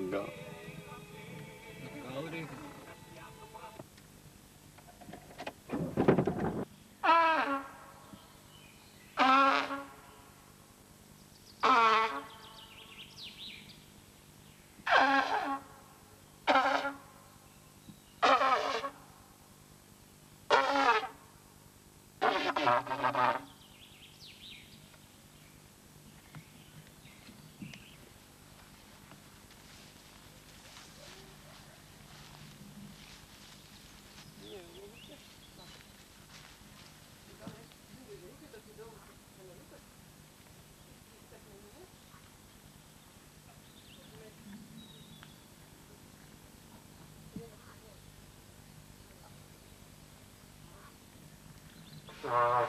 ਲੱਗਾ Thank you. Uh,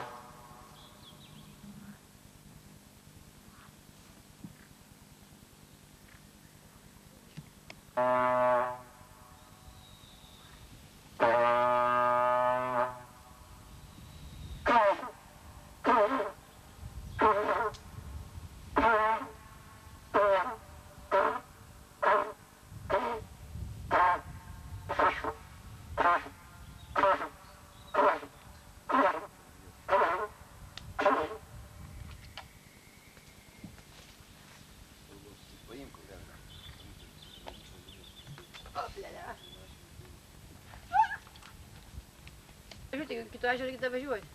Žiūrėk, kito ežero reikia važiuoti.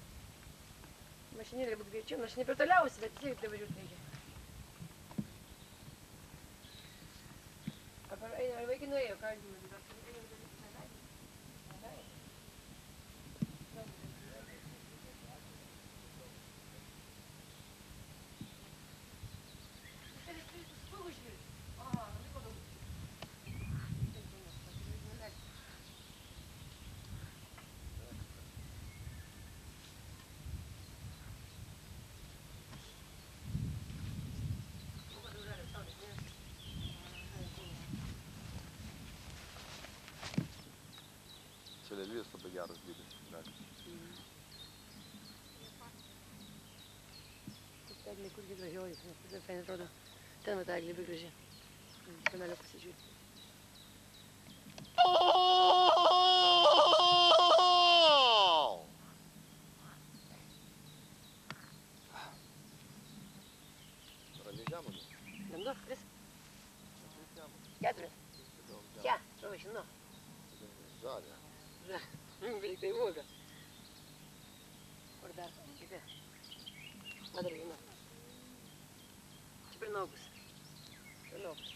Mašinėlė būt greičiau, nors ne per toliausiai, bet vis tiek tai važiuoti reikia. Geras dydis. gali. Ten kur gi gražioji, ten fain atrodo. Ten va ta eglė labai graži. Kamelio pasižiūrėti. Rami žemonė. Dandu, tris, keturias. Čia, su mašinu. Žalė. ಬೆಳಿತಾ ಇವಾಗ ಹೊಡೆದಾಟ ಇದೆ ಅದರಲ್ಲಿ ನಾವು ಚಿಪ್ರಿನ ಹೋಗು ಸರ್ ಎಲ್ಲ ಹೋಗ್ತೀವಿ